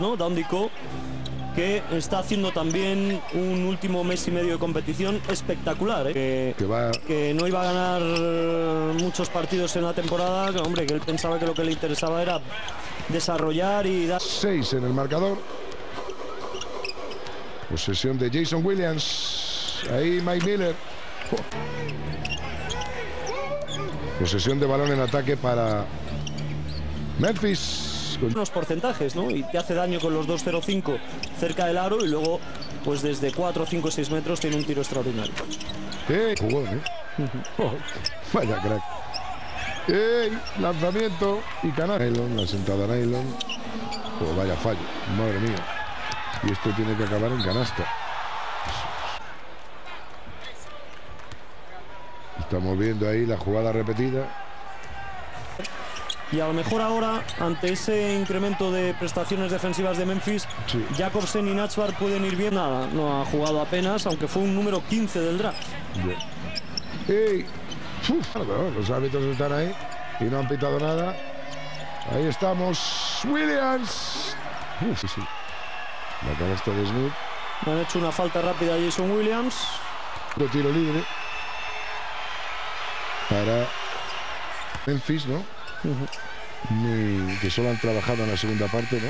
¿no? Daundico, que está haciendo también un último mes y medio de competición espectacular, ¿eh? que, Que va que no iba a ganar muchos partidos en la temporada, que hombre, que él pensaba que lo que le interesaba era desarrollar y dar 6 en el marcador. Posesión de Jason Williams. Ahí Mike Miller. Posesión de balón en ataque para Memphis. Unos porcentajes, ¿no? Y te hace daño con los 2.05 cerca del aro y luego, pues desde 4, 5, 6 metros tiene un tiro extraordinario. ¡Eh! Jugón, ¿eh? Oh, vaya crack. ¡Ey! Lanzamiento y canal. Nylon, la sentada Nylon. Oh, vaya fallo. Madre mía. Y esto tiene que acabar en canasta. Estamos viendo ahí la jugada repetida. Y a lo mejor ahora, ante ese incremento de prestaciones defensivas de Memphis, Sí. Jacobsen y Nachbar pueden ir bien. Nada, no ha jugado apenas, aunque fue un número 15 del draft. Los árbitros están ahí y no han pitado nada. Ahí estamos. Williams. Uf, sí, sí. La canasta de Smith. Le han hecho una falta rápida a Jason Williams. De tiro libre. Para Memphis, ¿no? Muy- que solo han trabajado en la segunda parte, ¿no?